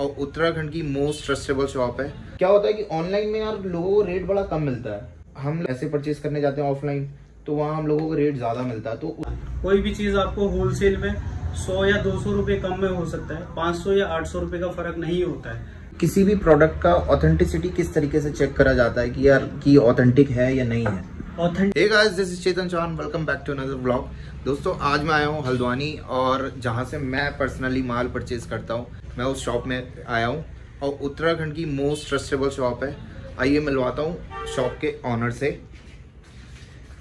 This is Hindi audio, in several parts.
और उत्तराखंड की मोस्ट ट्रस्टेबल शॉप है। क्या होता है कि ऑनलाइन में यार लोगों को रेट बड़ा कम मिलता है। हम ऐसे परचेज करने जाते हैं ऑफलाइन तो वहाँ हम लोगों को रेट ज़्यादा मिलता है। तो कोई भी चीज़ आपको होलसेल में सौ या दो सौ रुपये कम में हो सकता है। पाँच सौ या आठ सौ रुपये का फ़र्क नहीं होता है। किसी भी प्रोडक्ट का ऑथेंटिसिटी किस तरीके से चेक करा जाता है कि यार की ऑथेंटिक है या नहीं है। Chetan Chauhan welcome back to another vlog दोस्तों आज मैं आया हूँ हल्द्वानी और जहाँ से मैं पर्सनली माल परचेज करता हूँ। मैं उस शॉप में आया हूँ और उत्तराखंड की मोस्ट ट्रस्टेबल शॉप है। आइए मिलवाता हूँ शॉप के ऑनर से।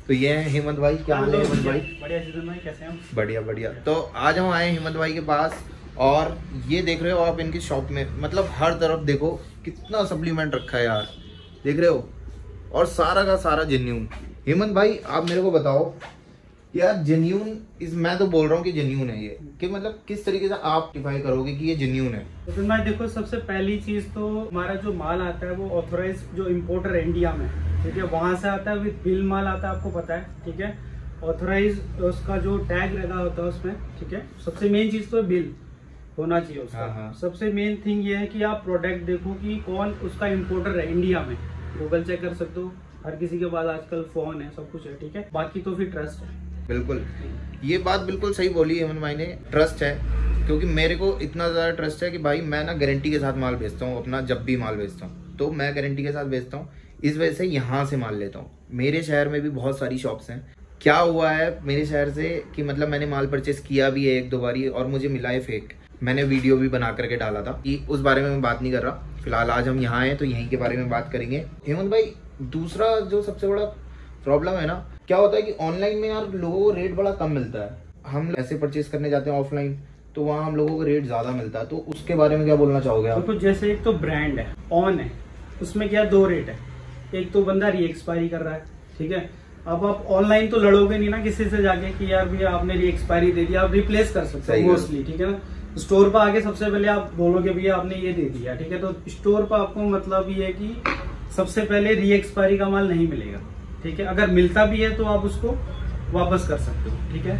तो ये है हेमंत भाई क्या हाल है हेमंत भाई? बढ़िया भाई कैसे हैं बढ़िया बढ़िया। तो आज हम आए हेमंत भाई के पास और ये देख रहे हो आप इनकी शॉप में मतलब हर तरफ़ देखो कितना सप्लीमेंट रखा है यार। देख रहे हो? और सारा का सारा जेन्यून हेमंत भाई आप मेरे को बताओ यार जेन्यून इस मैं तो बोल रहा हूँ कि जेन्यून है ये। कि मतलब किस तरीके से आप डिफाइन करोगे कि ये जेन्यून है? चेतन भाई देखो सबसे पहली चीज़ तो हमारा जो माल आता है वो ऑथोराइज जो इम्पोर्टर है इंडिया में ठीक है? वहाँ से आता है विद बिल माल आता है आपको पता है ठीक है? ऑथोराइज उसका जो टैग लगा होता है उसमें ठीक है? सबसे मेन चीज़ तो बिल होना चाहिए उसका। हाँ, हाँ। सबसे मेन थिंग ये है कि आप प्रोडक्ट देखो कि कौन उसका इम्पोर्टर है इंडिया में। गूगल चेक कर सकते हो हर किसी के पास आजकल फ़ोन है सब कुछ है ठीक है? बाकी तो फिर ट्रस्ट है। बिल्कुल। ये बात बिल्कुल सही बोली हेमंत भाई ने ट्रस्ट है। क्योंकि मेरे को इतना ज़्यादा ट्रस्ट है कि भाई मैं ना गारंटी के साथ माल बेचता हूँ, अपना जब भी माल बेचता हूँ। तो मैं गारंटी के साथ बेचता हूँ, इस वजह से यहाँ से माल लेता हूँ। मेरे शहर में भी बहुत सारी शॉप्स हैं। क्या हुआ है मेरे शहर से कि मतलब मैंने माल परचेस किया भी है एक दो बारी और मुझे मिला है फेक मैंने वीडियो भी बना करके डाला था कि उस बारे में मैं बात नहीं कर रहा। फ़िलहाल आज हम यहाँ हैं तो यहीं के बारे में बात करेंगे। हेमंत भाई, दूसरा जो सबसे बड़ा प्रॉब्लम है ना क्या होता है कि ऑनलाइन में यार लोगों को रेट बड़ा कम मिलता है। हम ऐसे परचेज करने जाते हैं ऑफलाइन तो वहाँ हम लोगों को रेट ज़्यादा मिलता है। तो उसके बारे में क्या बोलना चाहोगे आप? देखो जैसे एक तो ब्रांड है ऑन है उसमें क्या दो रेट है। एक तो बंदा री एक्सपायरी कर रहा है ठीक है? अब आप ऑनलाइन तो लड़ोगे नहीं ना किसी से जाके कि यार भैया आपने री एक्सपायरी दे दिया आप रिप्लेस कर सकते हो मोस्टली ठीक है ना? स्टोर पर आके सबसे पहले आप बोलोगे भैया आपने ये दे दिया ठीक है? तो स्टोर पर आपको मतलब ये है कि सबसे पहले री एक्सपायरी का माल नहीं मिलेगा। ठीक है? अगर मिलता भी है तो आप उसको वापस कर सकते हो ठीक है?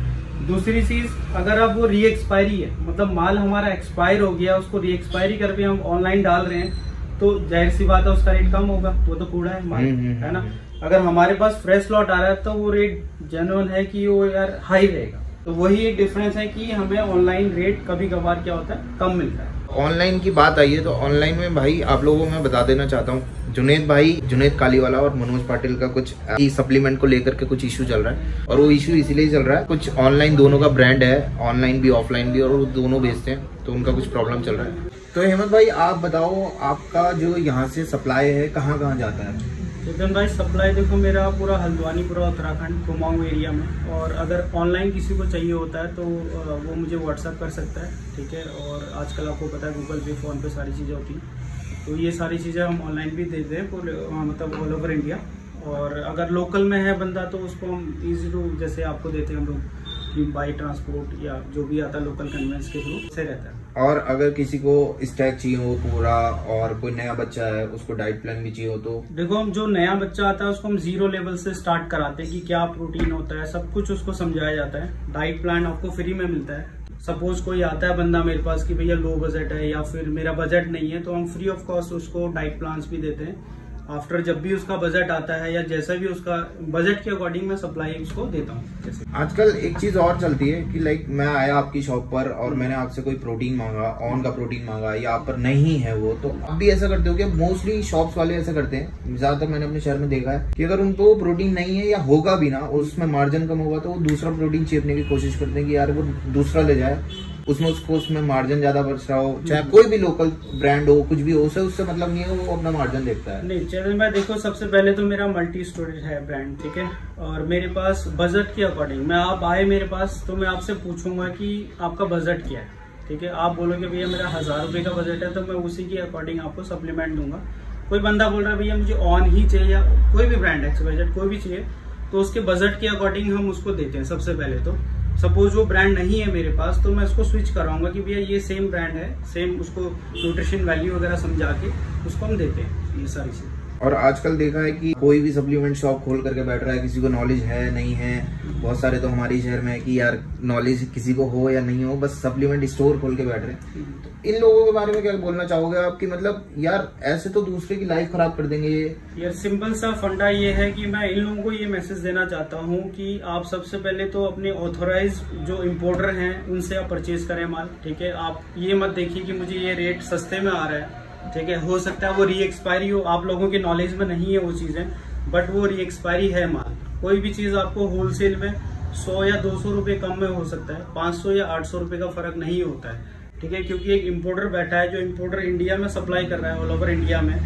दूसरी चीज़ अगर आप वो री एक्सपायरी है मतलब माल हमारा एक्सपायर हो गया उसको री एक्सपायरी करके हम ऑनलाइन डाल रहे हैं तो ज़ाहिर सी बात है उसका रेट कम होगा वो तो कूड़ा है माल हम्म, हम्म, है ना? हम्म। अगर हमारे पास फ्रेश लॉट आ रहा है तो वो रेट जेनुअन है कि वो यार हाई रहेगा। तो वही एक डिफरेंस है कि हमें ऑनलाइन रेट कभी कभार क्या होता है? कम मिलता है। ऑनलाइन की बात आई है तो ऑनलाइन में भाई आप लोगों को मैं बता देना चाहता हूँ जुनेद भाई, जुनेद कालीवाला और मनोज पाटिल का कुछ सप्लीमेंट को लेकर के कुछ इशू चल रहा है। और वो इशू इसीलिए चल रहा है, कुछ ऑनलाइन दोनों का ब्रांड है ऑनलाइन भी ऑफलाइन भी, और वो दोनों बेचते हैं तो उनका कुछ प्रॉब्लम चल रहा है। तो हेमंत भाई, आप बताओ, आपका जो यहाँ से सप्लाई है, कहाँ कहाँ जाता है? चेतन भाई सप्लाई देखो, मेरा पूरा हल्द्वानी, पूरा उत्तराखंड, कुमाऊं एरिया में। और अगर ऑनलाइन किसी को चाहिए होता है तो वो मुझे व्हाट्सअप कर सकता है, ठीक है? और आजकल आपको पता है गूगल पे फ़ोन पे सारी चीज़ें होती हैं। तो ये सारी चीज़ें हम ऑनलाइन भी देते हैं पूरे मतलब ऑल ओवर इंडिया और अगर लोकल में है बंदा तो उसको हम ईजी टू जैसे आपको देते हैं हम लोग कि बाई ट्रांसपोर्ट या जो भी आता है लोकल कन्वेंस के थ्रू से रहता है। और अगर किसी को स्टैक चाहिए हो पूरा और कोई नया बच्चा है उसको डाइट प्लान भी चाहिए हो तो? देखो हम जो नया बच्चा आता है उसको हम ज़ीरो लेवल से स्टार्ट कराते हैं कि क्या प्रोटीन होता है सब कुछ उसको समझाया जाता है। डाइट प्लान आपको फ्री में मिलता है। सपोज़ कोई आता है बंदा मेरे पास कि भैया लो बजट है या फिर मेरा बजट नहीं है तो हम फ्री ऑफ़ कॉस्ट उसको डाइट प्लान्स भी देते हैं। आफ्टर जब भी उसका बजट आता है या जैसा भी उसका बजट के अकॉर्डिंग मैं सप्लाई उसको देता हूँ आजकल एक चीज़ और चलती है कि लाइक मैं आया आपकी शॉप पर और मैंने आपसे कोई प्रोटीन मांगा ऑन का प्रोटीन मांगा, या आप पर नहीं है वो तो आप भी ऐसा करते हो कि मोस्टली शॉप्स वाले ऐसा करते हैं। ज़्यादातर मैंने अपने शहर में देखा है कि अगर उनको प्रोटीन नहीं है या होगा भी ना उसमें मार्जिन कम होगा तो वो दूसरा प्रोटीन चेपने की कोशिश करते हैं कि यार वो दूसरा ले जाए। उसमें उसको उसमें मार्जिन ज़्यादा बच रहा हो, चाहे कोई भी लोकल ब्रांड हो, कुछ भी हो, उसे, उससे मतलब नहीं है, वो अपना मार्जिन देखता है। नहीं, चैनल में देखो, सबसे पहले तो मेरा मल्टी स्टोरेज है ब्रांड ठीक है? और मेरे पास बजट के अकॉर्डिंग मैं आप आए मेरे पास तो मैं आपसे पूछूँगा कि आपका बजट क्या है, ठीक है? आप बोलोगे, भैया, मेरा हज़ार रुपए का बजट है तो मैं उसी के अकॉर्डिंग आपको सप्लीमेंट दूँगा। कोई बंदा बोल रहा है, भैया, मुझे ऑन ही चाहिए कोई भी ब्रांड एक्स बजट कोई भी चाहिए तो उसके बजट के अकॉर्डिंग हम उसको देते हैं सबसे पहले तो। सपोज़ वो ब्रांड नहीं है मेरे पास तो मैं उसको स्विच कराऊँगा कि भैया ये सेम ब्रांड है सेम उसको न्यूट्रिशन वैल्यू वगैरह समझा के उसको हम देते हैं ये सारी चीज़ें। और आजकल देखा है कि कोई भी सप्लीमेंट शॉप खोल करके बैठ रहा है, किसी को नॉलेज है, नहीं है। बहुत सारे तो हमारे शहर में है कि यार नॉलेज किसी को हो या नहीं हो, बस सप्लीमेंट स्टोर खोल के बैठ रहे हैं। तो इन लोगों के बारे में क्या बोलना चाहोगे आप कि मतलब यार, ऐसे तो दूसरे की लाइफ खराब कर देंगे ये? यार सिंपल सा फंडा ये है कि मैं इन लोगों को ये मैसेज देना चाहता हूँ कि आप सबसे पहले तो अपने ऑथोराइज जो इम्पोर्टर हैं, उनसे आप परचेज करें माल, ठीक है? आप ये मत देखिए कि मुझे ये रेट सस्ते में आ रहा है। ठीक है, हो सकता है वो री एक्सपायरी हो। आप लोगों के नॉलेज में नहीं है वो चीज़ें बट वो री एक्सपायरी है माल। कोई भी चीज़ आपको होलसेल में सौ या दो सौ रुपये कम में हो सकता है, पाँच सौ या आठ सौ रुपये का फ़र्क नहीं होता है, ठीक है? क्योंकि एक इम्पोर्टर बैठा है, जो इम्पोर्टर इंडिया में सप्लाई कर रहा है ऑल ओवर इंडिया में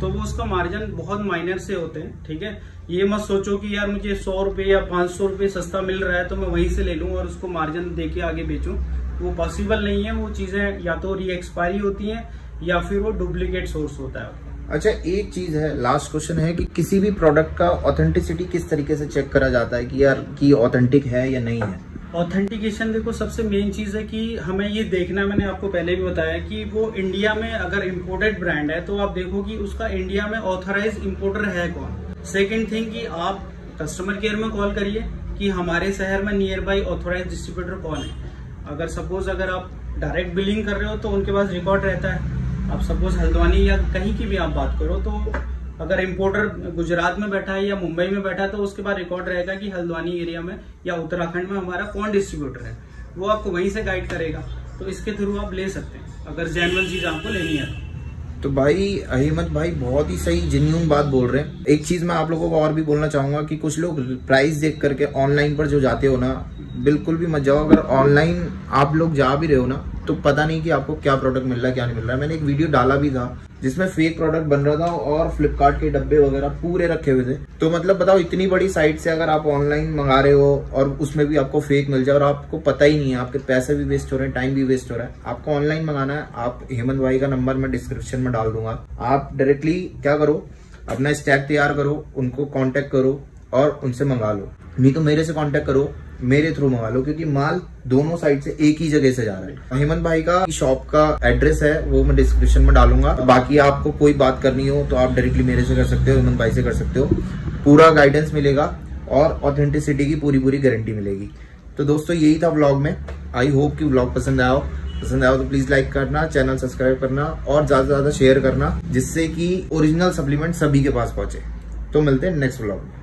तो वो उसका मार्जिन बहुत माइनर से होते हैं, ठीक है? ये मत सोचो कि यार मुझे सौ रुपए या पाँच सौ रुपये सस्ता मिल रहा है तो मैं वहीं से ले लूँ और उसको मार्जिन दे के आगे बेचूं। वो पॉसिबल नहीं है, वो चीज़ें या तो री एक्सपायरी होती हैं या फिर वो डुप्लीकेट सोर्स होता है। अच्छा एक चीज़ है लास्ट क्वेश्चन है कि किसी भी प्रोडक्ट का ऑथेंटिसिटी किस तरीके से चेक करा जाता है कि यार की ऑथेंटिक है या नहीं है? ऑथेंटिकेशन देखो सबसे मेन चीज़ है कि हमें ये देखना मैंने आपको पहले भी बताया कि वो इंडिया में अगर इम्पोर्टेड ब्रांड है तो आप देखो कि उसका इंडिया में ऑथराइज इम्पोर्टर है कौन? सेकेंड थिंग कि आप कस्टमर केयर में कॉल करिए कि हमारे शहर में नियर बाई ऑथोराइज डिस्ट्रीब्यूटर कौन है। अगर सपोज़ अगर आप डायरेक्ट बिलिंग कर रहे हो तो उनके पास रिकॉर्ड रहता है। आप सपोज़ हल्द्वानी या कहीं की भी आप बात करो तो अगर इम्पोर्टर गुजरात में बैठा है या मुंबई में बैठा है तो उसके बाद रिकॉर्ड रहेगा कि हल्द्वानी एरिया में या उत्तराखंड में हमारा कौन डिस्ट्रीब्यूटर है। वो आपको वहीं से गाइड करेगा। तो इसके थ्रू आप ले सकते हैं, अगर जेनवन चीज़ आपको लेनी है तो भाई, अहिमत भाई, बहुत ही सही जेन्यून बात बोल रहे हैं। एक चीज़ मैं आप लोगों को और भी बोलना चाहूँगा कि कुछ लोग प्राइस देख करके ऑनलाइन पर जो जाते हो ना, बिल्कुल भी मत जाओ। अगर ऑनलाइन आप लोग जा भी रहे हो ना तो पता नहीं कि आपको क्या प्रोडक्ट मिल रहा है, क्या नहीं मिल रहा है। मैंने एक वीडियो डाला भी था जिसमें फेक प्रोडक्ट बन रहा था और फ्लिपकार्ट के डब्बे वगैरह पूरे रखे हुए थे। तो मतलब बताओ, इतनी बड़ी साइट से अगर आप ऑनलाइन मंगा रहे हो और उसमें भी आपको फेक मिल जाए और आपको पता ही नहीं है, आपके पैसे भी वेस्ट हो रहे हैं टाइम भी वेस्ट हो रहा है, आपको ऑनलाइन मंगाना है, आप हेमंत भाई का नंबर मैं डिस्क्रिप्शन में डाल दूँगा। आप डायरेक्टली क्या करो, अपना स्टैक तैयार करो, उनको कॉन्टेक्ट करो और उनसे मंगा लो। नहीं तो मेरे से कॉन्टेक्ट करो, मेरे थ्रू मंगा लो, क्योंकि माल दोनों साइड से एक ही जगह से जा रहा है। हेमंत भाई का शॉप का एड्रेस है, वो मैं डिस्क्रिप्शन में डालूँगा। बाकी आपको कोई बात करनी हो तो आप डायरेक्टली मेरे से कर सकते हो हेमंत भाई से कर सकते हो। पूरा गाइडेंस मिलेगा और ऑथेंटिसिटी की पूरी पूरी गारंटी मिलेगी। तो दोस्तों, यही था ब्लॉग में। आई होप कि ब्लॉग पसंद आया हो। पसंद आया तो प्लीज़ लाइक करना चैनल सब्सक्राइब करना और ज़्यादा से ज़्यादा शेयर करना, जिससे कि ओरिजिनल सप्लीमेंट सभी के पास पहुँचे। तो मिलते हैं नेक्स्ट ब्लॉग में।